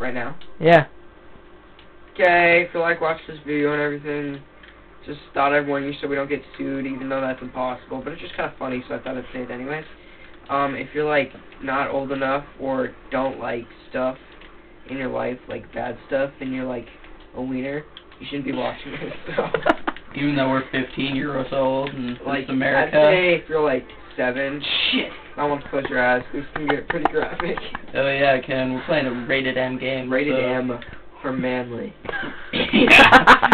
right now. Yeah. Okay, if you like watch this video and everything, just thought I'd warn you so we don't get sued, even though that's impossible. But it's just kind of funny, so I thought I'd say it anyways. Um, if you're like not old enough or don't like stuff in your life, like bad stuff, and you're like a wiener, you shouldn't be watching this. So, Even though we're 15 years old and like, America. I'd say if you're like seven, Shit. I want to close your eyes. This can get pretty graphic. Oh yeah, Ken. We're playing a rated M game. Rated so- M for manly.